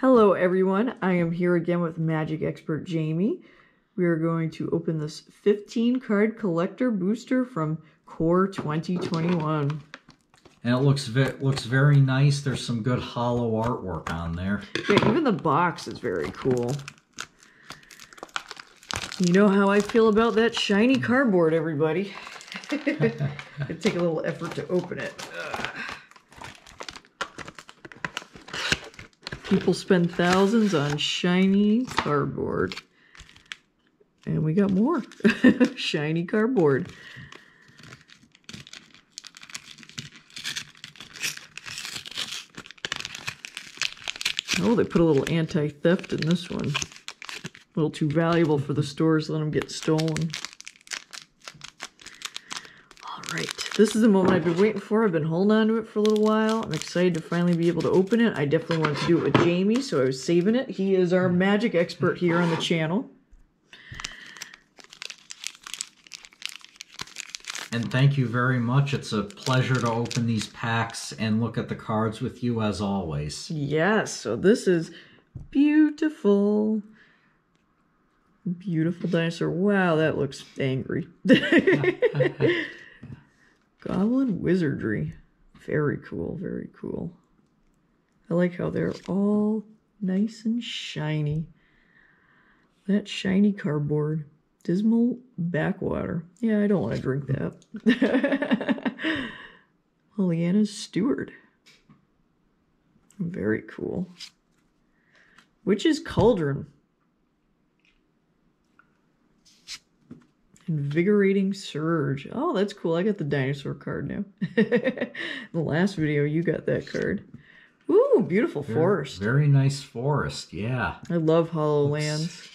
Hello everyone, I am here again with Magic Expert Jamie. We are going to open this 15 card collector booster from Core 2021. And it looks looks very nice. There's some good hollow artwork on there. Yeah, even the box is very cool. You know how I feel about that shiny cardboard, everybody. It'd take a little effort to open it. People spend thousands on shiny cardboard. And we got more shiny cardboard. Oh, they put a little anti-theft in this one. A little too valuable for the stores, let them get stolen. All right, this is the moment I've been waiting for. I've been holding on to it for a little while. I'm excited to finally be able to open it. I definitely wanted to do it with Jamie, so I was saving it. He is our magic expert here on the channel. And thank you very much. It's a pleasure to open these packs and look at the cards with you as always. Yes, so this is beautiful. Beautiful dinosaur. Wow, that looks angry. Goblin Wizardry. Very cool, very cool. I like how they're all nice and shiny. That shiny cardboard. Dismal backwater. Yeah, I don't want to drink that. Liliana's steward. Very cool. Witch's Cauldron. Invigorating Surge. Oh, that's cool. I got the dinosaur card now. the last video, you got that card. Ooh, beautiful Very, forest. Very nice forest, yeah. I love Hollow Lands.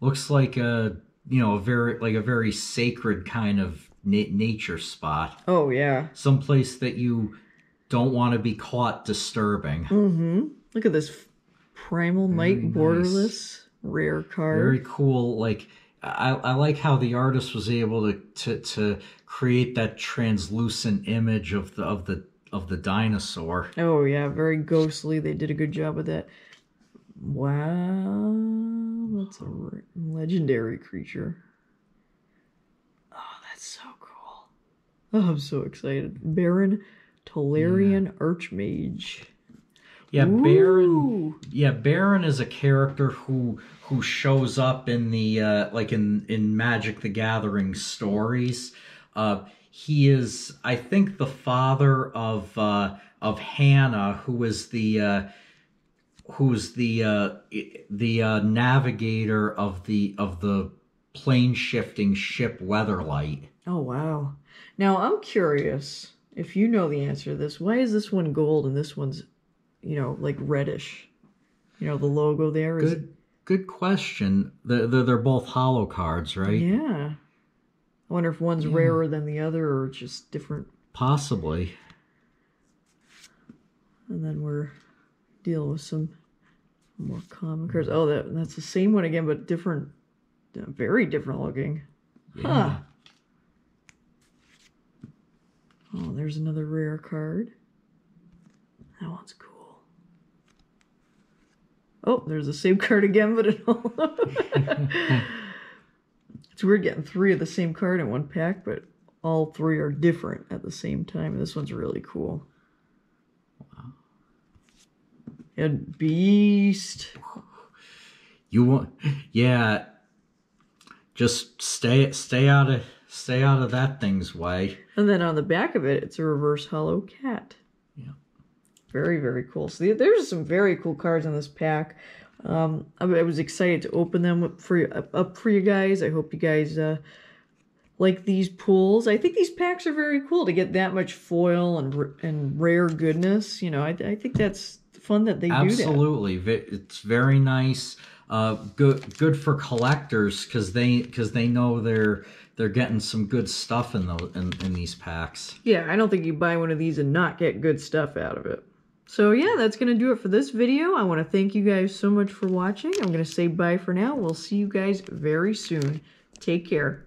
Looks like a you know a very like a very sacred kind of na- nature spot. Oh yeah. Someplace that you don't want to be caught disturbing. Mm-hmm. Look at this Primal might nice. Borderless rare card. Very cool. Like I, I like how the artist was able to, to to create that translucent image of the of the of the dinosaur. Oh yeah, very ghostly. They did a good job with that. Wow, that's a re- legendary creature. Oh, that's so cool. Oh, I'm so excited. Barrin Tolarian Archmage. Yeah, Barrin. Yeah, Barrin is a character who who shows up in the uh, like in in Magic the Gathering stories. Uh, he is, I think, the father of uh, of Hanna, who is the uh, who's the uh, the uh, navigator of the of the plane shifting ship Weatherlight. Oh wow. Now I'm curious if you know the answer to this. Why is this one gold and this one's, you know, like reddish? You know, the logo there is. Good, good question. They're, they're, they're both hollow cards, right? Yeah. I wonder if one's Yeah. rarer than the other or just different. Possibly. And then we're dealing with some more common cards. Oh, that that's the same one again, but different. uh, Very different looking. Yeah. Huh. Oh, there's another rare card. That one's cool. Oh, there's the same card again, but it all. it's weird getting three of the same card in one pack, but all three are different at the same time. This one's really cool. Wow. And Beast. You want, yeah. Just stay, stay out of, stay out of that thing's way. And then on the back of it, it's a reverse hollow cat. Very, very cool. So there's some very cool cards in this pack. Um, I, was excited to open them for up, up for you guys. I hope you guys uh, like these pulls. I think these packs are very cool to get that much foil and and rare goodness. You know, I, I think that's fun that they do that. Absolutely, it's very nice. Uh, good, good for collectors because they, because they know they're, they're getting some good stuff in the, in, in these packs. Yeah, I don't think you buy one of these and not get good stuff out of it. So yeah, that's going to do it for this video. I want to thank you guys so much for watching. I'm going to say bye for now. We'll see you guys very soon. Take care.